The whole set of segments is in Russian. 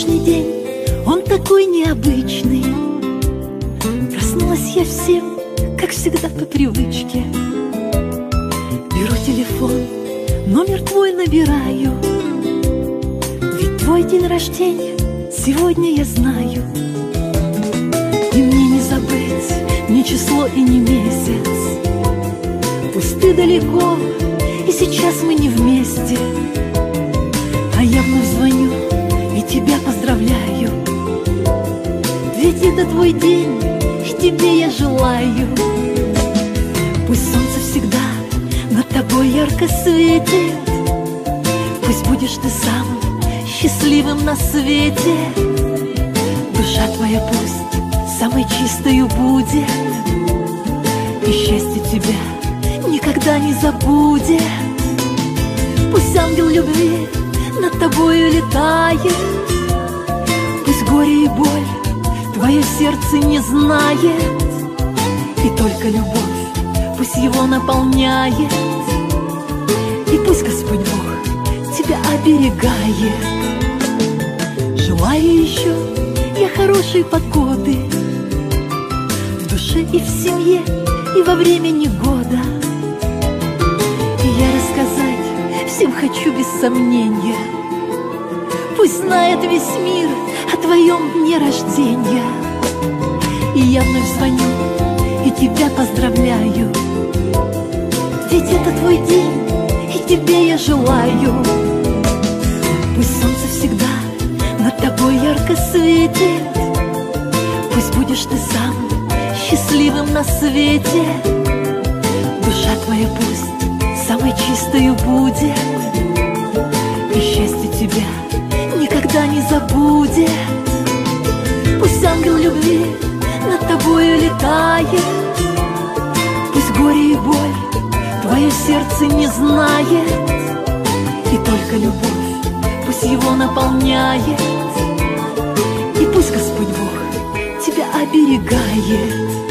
солнечный день, он такой необычный. Проснулась я всем, как всегда по привычке. Беру телефон, номер твой набираю. Ведь твой день рождения сегодня я знаю. И мне не забыть ни число и ни месяц. Пусть ты далеко, и сейчас мы не вместе. Твой день, тебе я желаю. Пусть солнце всегда над тобой ярко светит. Пусть будешь ты самым счастливым на свете. Душа твоя пусть самой чистою будет. И счастье тебя никогда не забудет. Пусть ангел любви над тобою летает. Пусть горе и боль твое сердце не знает И только любовь пусть его наполняет. И пусть Господь Бог тебя оберегает. Желаю еще я хорошей погоды В душе и в семье, и во времени года. И я рассказать всем хочу без сомнения Пусть знает весь мир о твоем дне рождения. И я вновь звоню и тебя поздравляю. Ведь это твой день, и тебе я желаю. Пусть солнце всегда над тобой ярко светит. Пусть будешь ты самым счастливым на свете. Душа твоя пусть самой чистою будет забудет Пусть ангел любви над тобою летает. Пусть горе и боль твое сердце не знает И только любовь пусть его наполняет. И пусть Господь Бог тебя оберегает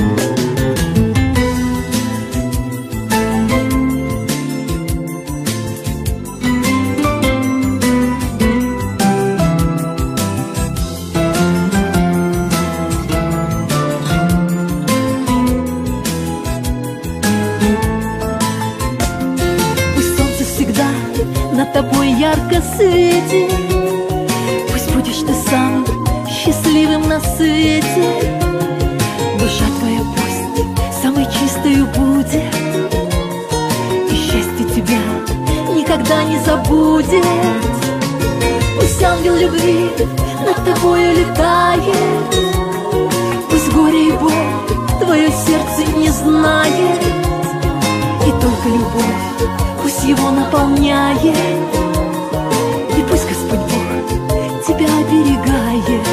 тобой ярко светит. Пусть будешь ты самым счастливым на свете. Душа твоя пусть самой чистою будет. И счастье тебя никогда не забудет. Пусть ангел любви над тобою летает. Пусть горе и боль твое сердце не знает. И только любовь пусть его наполняет. И пусть Господь Бог тебя оберегает.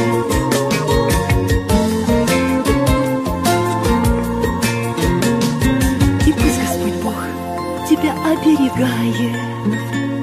И пусть Господь Бог тебя оберегает